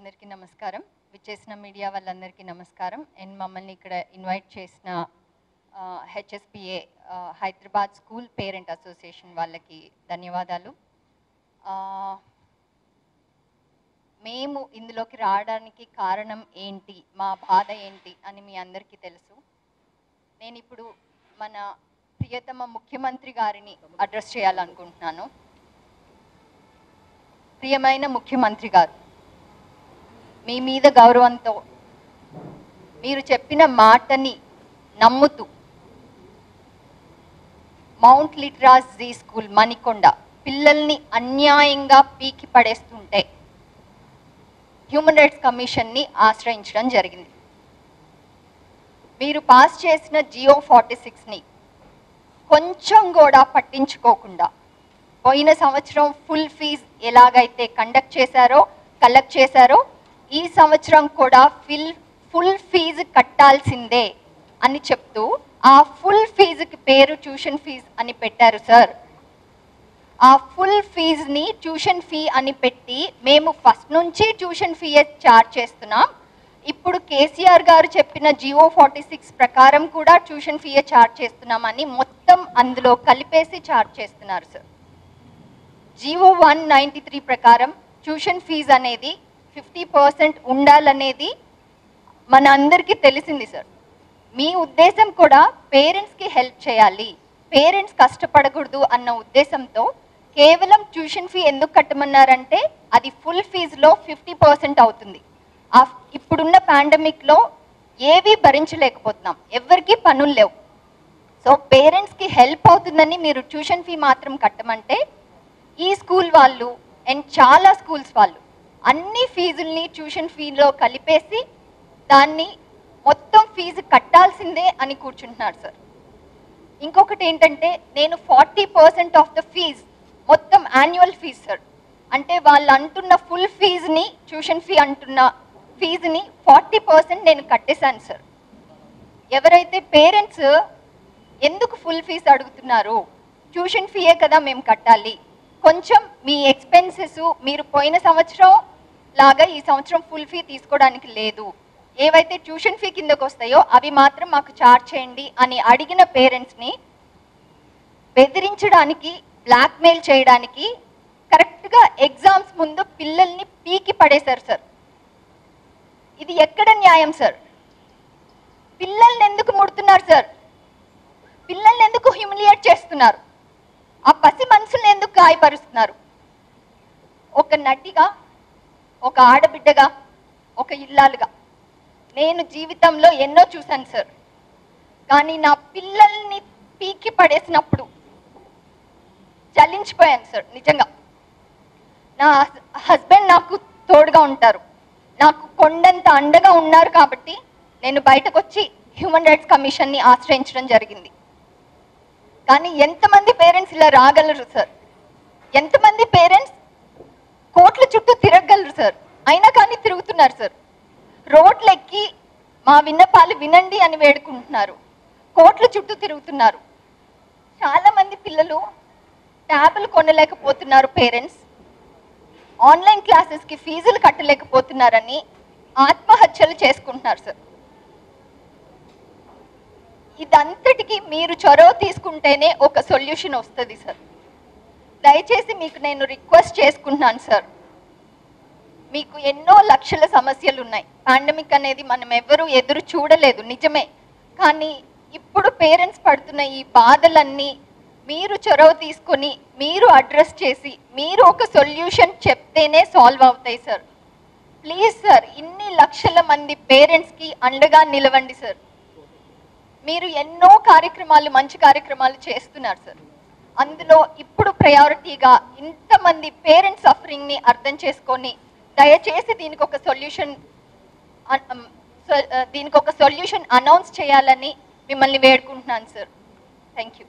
అందరికీ నమస్కారం. విచ్చేసిన మీడియా వాళ్ళందరికీ నమస్కారం. అండ్ మమ్మల్ని ఇక్కడ ఇన్వైట్ చేసిన HSPA Hyderabad school parent association వాళ్ళకి ధన్యవాదాలు. మేము ఇందులోకి రావడానికి కారణం ఏంటి మా బాధ ఏంటి అని మీ అందరికీ తెలుసు. నేను ఇప్పుడు మన ప్రియతమ ముఖ్యమంత్రి గారిని అడ్రస్ చేయాలనుకుంటున్నాను. ప్రియమైన ముఖ్యమంత్రి గారు మీ మీద గౌరవంతో మీరు చెప్పిన మాటని నమ్ముతూ mount Litera Zee school Manikonda పిల్లల్ని అన్యాయంగా పీకి పడేస్తుంటే హ్యూమన్ రైట్స్ కమిషన్ని ఆశ్రయించడం జరిగింది. మీరు పాస్ చేసిన జియో ఫార్టీ సిక్స్ని కొంచెం కూడా పట్టించుకోకుండా పోయిన సంవత్సరం ఫుల్ ఫీజ్ ఎలాగైతే కండక్ట్ చేశారో కలెక్ట్ చేశారో ఈ సంవత్సరం కూడా ఫిల్ ఫుల్ ఫీజు కట్టాల్సిందే అని చెప్తూ ఆ ఫుల్ ఫీజుకి పేరు ట్యూషన్ ఫీజ్ అని పెట్టారు సార్. ఆ ఫుల్ ఫీజుని ట్యూషన్ ఫీ అని పెట్టి మేము ఫస్ట్ నుంచి ట్యూషన్ ఫీయే చార్జ్ చేస్తున్నాం. ఇప్పుడు కేసీఆర్ గారు చెప్పిన జియో ఫార్టీ సిక్స్ ప్రకారం కూడా ట్యూషన్ ఫీ చార్జ్ చేస్తున్నామని మొత్తం అందులో కలిపేసి చార్జ్ చేస్తున్నారు sir. GO one ninety three ప్రకారం ట్యూషన్ ఫీజు అనేది ఫిఫ్టీ పర్సెంట్ ఉండాలనేది మన అందరికీ తెలిసింది సార్. మీ ఉద్దేశం కూడా పేరెంట్స్కి హెల్ప్ చేయాలి. పేరెంట్స్ కష్టపడకూడదు అన్న ఉద్దేశంతో కేవలం ట్యూషన్ ఫీ ఎందుకు కట్టమన్నారంటే అది ఫుల్ ఫీజులో ఫిఫ్టీ పర్సెంట్ అవుతుంది. ఆ ఇప్పుడున్న పాండమిక్లో ఏవి భరించలేకపోతున్నాం. ఎవరికి పనులు లేవు. సో పేరెంట్స్కి హెల్ప్ అవుతుందని మీరు ట్యూషన్ ఫీ మాత్రం కట్టమంటే ఈ స్కూల్ వాళ్ళు అండ్ చాలా స్కూల్స్ వాళ్ళు అన్ని ఫీజుల్ని ట్యూషన్ ఫీలో కలిపేసి దాన్ని మొత్తం ఫీజు కట్టాల్సిందే అని కూర్చుంటున్నారు సార్. ఇంకొకటి ఏంటంటే నేను forty percent of the fee మొత్తం యాన్యువల్ ఫీజ్ సార్. అంటే వాళ్ళు అంటున్న ఫుల్ ఫీజుని ట్యూషన్ ఫీ అంటున్న ఫీజుని ఫార్టీ పర్సెంట్ నేను కట్టేశాను సార్. ఎవరైతే పేరెంట్స్ ఎందుకు ఫుల్ ఫీజు అడుగుతున్నారు? ట్యూషన్ ఫీయే కదా మేము కట్టాలి. కొంచెం మీ ఎక్స్పెన్సెస్ మీరు పోయిన సంవత్సరం లాగా ఈ సంవత్సరం ఫుల్ ఫీ తీసుకోవడానికి లేదు. ఏవైతే ట్యూషన్ ఫీ కిందకు వస్తాయో అవి మాత్రం మాకు చార్జ్ చేయండి అని అడిగిన పేరెంట్స్ని బెదిరించడానికి బ్లాక్మెయిల్ చేయడానికి కరెక్ట్గా ఎగ్జామ్స్ ముందు పిల్లల్ని పీకి పడేశారు సార్ ఇది ఎక్కడ న్యాయం సార్ పిల్లల్ని ఎందుకు ముడుతున్నారు సార్ పిల్లల్ని ఎందుకు హ్యూమిలియేట్ చేస్తున్నారు? ఆ పసి మనసుల్ని ఎందుకు గాయపరుస్తున్నారు? ఒక నటిగా ఒక ఆడబిడ్డగా ఒక ఇల్లాలుగా. నేను జీవితంలో ఎన్నో చూశాను సార్. కానీ నా పిల్లల్ని పీకి పడేసినప్పుడు చలించిపోయాను సార్ నిజంగా. నా హస్బెండ్ నాకు తోడుగా ఉంటారు. నాకు కొండంత అండగా ఉన్నారు కాబట్టి నేను బయటకు వచ్చి హ్యూమన్ రైట్స్ కమిషన్ని ఆశ్రయించడం జరిగింది. కానీ ఎంతమంది పేరెంట్స్ ఇలా రాగలరు సార్? ఎంతమంది పేరెంట్స్ కోట్ల చుట్టూ తిరగగలరు సార్. అయినా కానీ తిరుగుతున్నారు సార్. రోడ్లు ఎక్కి మా విన్నపాలు వినండి అని వేడుకుంటున్నారు. కోట్ల చుట్టూ తిరుగుతున్నారు. చాలా మంది పిల్లలు ట్యాబ్లు కొనలేకపోతున్నారు పేరెంట్స్. ఆన్లైన్ క్లాసెస్కి ఫీజులు కట్టలేకపోతున్నారని ఆత్మహత్యలు చేసుకుంటున్నారు సార్. ఇదంతటికి మీరు చొరవ తీసుకుంటేనే ఒక సొల్యూషన్ వస్తుంది సార్. దయచేసి మీకు నేను రిక్వెస్ట్ చేసుకుంటున్నాను సార్. మీకు ఎన్నో లక్షల సమస్యలు ఉన్నాయి పాండమిక్ అనేది మనం ఎవరు ఎదురు చూడలేదు నిజమే. కానీ ఇప్పుడు పేరెంట్స్ పడుతున్న ఈ బాధలన్నీ మీరు చొరవ తీసుకొని మీరు అడ్రస్ చేసి మీరు ఒక సొల్యూషన్ చెప్తేనే సాల్వ్ అవుతాయి సార్. ప్లీజ్ సార్ ఇన్ని లక్షల మంది పేరెంట్స్కి అండగా నిలవండి సార్. మీరు ఎన్నో కార్యక్రమాలు మంచి కార్యక్రమాలు చేస్తున్నారు సార్. అందులో ఇప్పుడు ప్రయారిటీగా ఇంతమంది పేరెంట్స్ సఫరింగ్ని అర్థం చేసుకొని దయచేసి దీనికి ఒక సొల్యూషన్ దీనికి ఒక సొల్యూషన్ అనౌన్స్ చేయాలని మిమ్మల్ని వేడుకుంటున్నాను సార్ థ్యాంక్ యూ